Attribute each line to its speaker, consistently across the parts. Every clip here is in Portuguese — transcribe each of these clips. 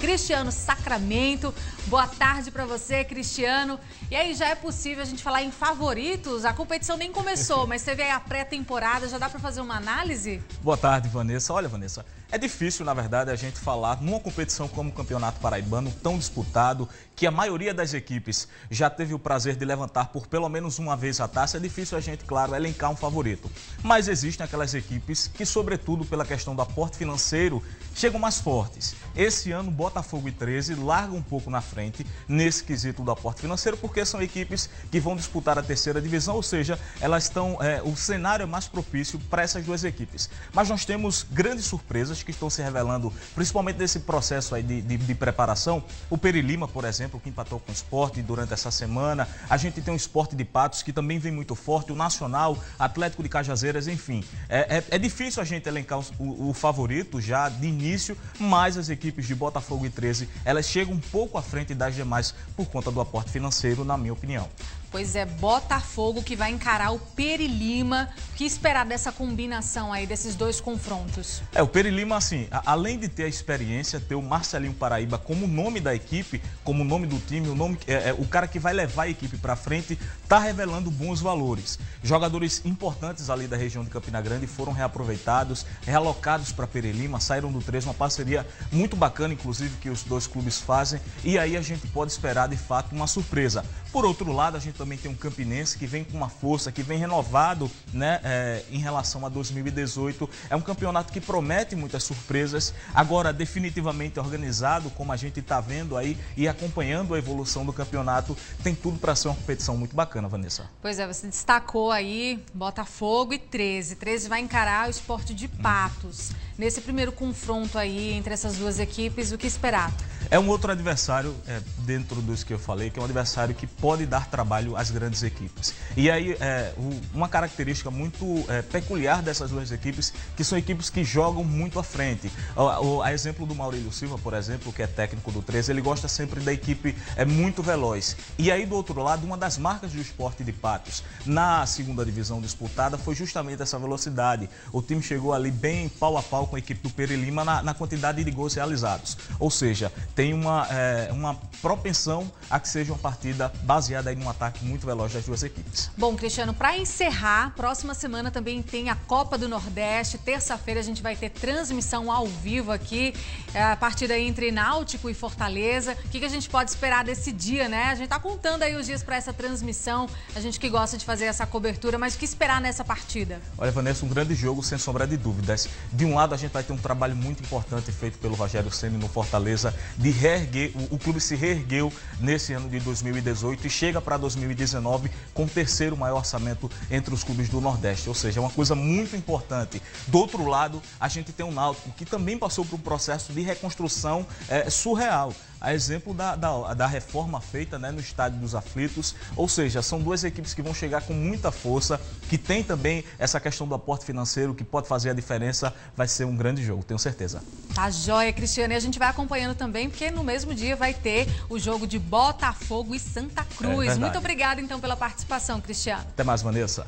Speaker 1: Cristiano Sacramento. Boa tarde para você, Cristiano. E aí, já é possível a gente falar em favoritos? A competição nem começou, mas teve aí a pré-temporada, já dá para fazer uma análise?
Speaker 2: Boa tarde, Vanessa. Olha, Vanessa, é difícil, na verdade, a gente falar numa competição como o Campeonato Paraibano, tão disputado, que a maioria das equipes já teve o prazer de levantar por pelo menos uma vez a taça. É difícil a gente, claro, elencar um favorito. Mas existem aquelas equipes que, sobretudo pela questão do aporte financeiro, chegam mais fortes. Esse ano, Botafogo e 13 largam um pouco na frente nesse quesito do aporte financeiro, porque são equipes que vão disputar a terceira divisão, ou seja, elas estão. É, o cenário é mais propício para essas duas equipes. Mas nós temos grandes surpresas que estão se revelando, principalmente nesse processo aí de, de, de preparação. O Perilima, por exemplo, que empatou com o esporte durante essa semana. A gente tem o esporte de Patos, que também vem muito forte, o Nacional, Atlético de Cajazeiras, enfim. É, é, é difícil a gente elencar o, o, favorito já de início, mas as equipes de Botafogo e 13, elas chegam um pouco à frente das demais por conta do aporte financeiro, na minha opinião.
Speaker 1: Pois é, Botafogo que vai encarar o Perilima. O que esperar dessa combinação aí, desses dois confrontos?
Speaker 2: É, o Perilima, assim, além de ter a experiência, ter o Marcelinho Paraíba como nome da equipe, como nome do time, o, nome, é, é o cara que vai levar a equipe para frente, está revelando bons valores. Jogadores importantes ali da região de Campina Grande foram reaproveitados, realocados para Perilima, saíram do 3, uma parceria muito bacana, inclusive, que os dois clubes fazem. E aí a gente pode esperar, de fato, uma surpresa. Por outro lado, a gente também tem um Campinense que vem com uma força, que vem renovado né, é, em relação a 2018. É um campeonato que promete muitas surpresas, agora definitivamente organizado, como a gente está vendo aí e acompanhando a evolução do campeonato, tem tudo para ser uma competição muito bacana, Vanessa.
Speaker 1: Pois é, você destacou aí Botafogo e 13. 13 vai encarar o esporte de Patos. Hum. Nesse primeiro confronto aí entre essas duas equipes, o que esperar?
Speaker 2: É um outro adversário, é, dentro dos que eu falei, que é um adversário que pode dar trabalho às grandes equipes. E aí, é, uma característica muito é, peculiar dessas duas equipes, que são equipes que jogam muito à frente. O, a exemplo do Maurílio Silva, por exemplo, que é técnico do 13, ele gosta sempre da equipe é, muito veloz. E aí, do outro lado, uma das marcas do esporte de Patos na segunda divisão disputada foi justamente essa velocidade. O time chegou ali bem pau a pau com a equipe do Perilima na, na quantidade de gols realizados. Ou seja, tem uma, é, uma propensão a que seja uma partida baseada em um ataque muito veloz das duas equipes.
Speaker 1: Bom, Cristiano, para encerrar, próxima semana também tem a Copa do Nordeste. Terça-feira a gente vai ter transmissão ao vivo aqui, é, a partida entre Náutico e Fortaleza. O que, que a gente pode esperar desse dia, né? A gente está contando aí os dias para essa transmissão, a gente que gosta de fazer essa cobertura, mas o que esperar nessa partida?
Speaker 2: Olha, Vanessa, um grande jogo, sem sombra de dúvidas. De um lado, a gente vai ter um trabalho muito importante feito pelo Rogério Ceni no Fortaleza de reerguer, o, o clube se reergueu nesse ano de 2018 e chega para 2019 com o terceiro maior orçamento entre os clubes do Nordeste, ou seja, é uma coisa muito importante. Do outro lado, a gente tem o Náutico, que também passou por um processo de reconstrução é, surreal a exemplo da, da, da, reforma feita né, no Estádio dos Aflitos. Ou seja, são duas equipes que vão chegar com muita força, que tem também essa questão do aporte financeiro que pode fazer a diferença. Vai ser um grande jogo, tenho certeza.
Speaker 1: Tá joia, Cristiane. E a gente vai acompanhando também, porque no mesmo dia vai ter o jogo de Botafogo e Santa Cruz. É Muito obrigada, então, pela participação, Cristiano.
Speaker 2: Até mais, Vanessa.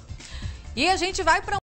Speaker 1: E a gente vai para